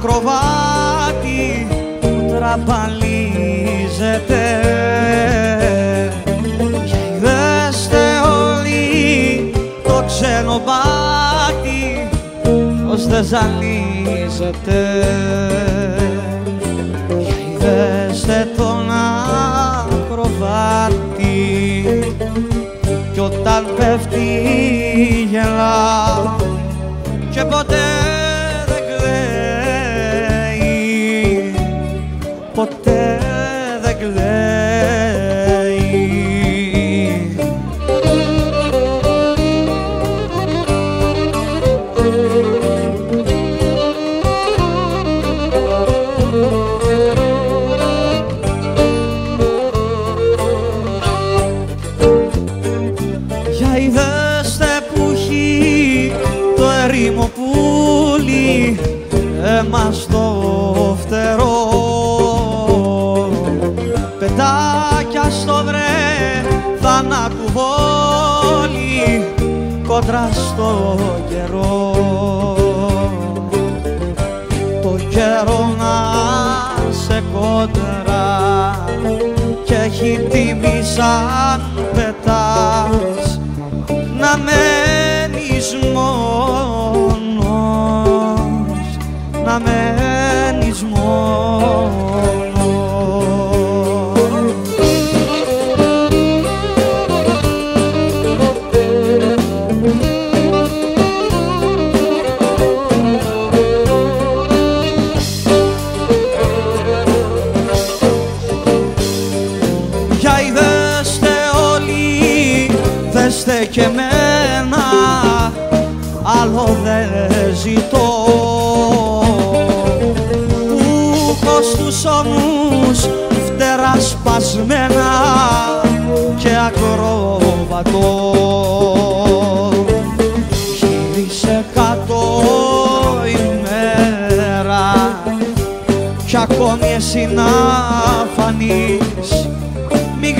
κροβάτι που τραμπαλίζεται και δέστε όλοι το ξένο μπάτι πως δεν ζαλίζεται. Και δέστε τον ακροβάτι κι όταν πέφτει γελά. Και ποτέ ποτέ δεν κλαίει. Για είδεστε που έχει το ερήμο πουλί αίμα στο πετάκια στο βρε θανάτου βόλι κόντρα στο καιρό. Το καιρό να σε κόντρα και έχει τιμή σαν πετάς να μένεις μόνος, να μένεις και μένα, άλλο δεν ζητώ. Που έχω στους ώμους φτερά σπασμένα και ακροβατώ. Γύρισε κάτω η μέρα κι ακόμη εσύ να φανείς μη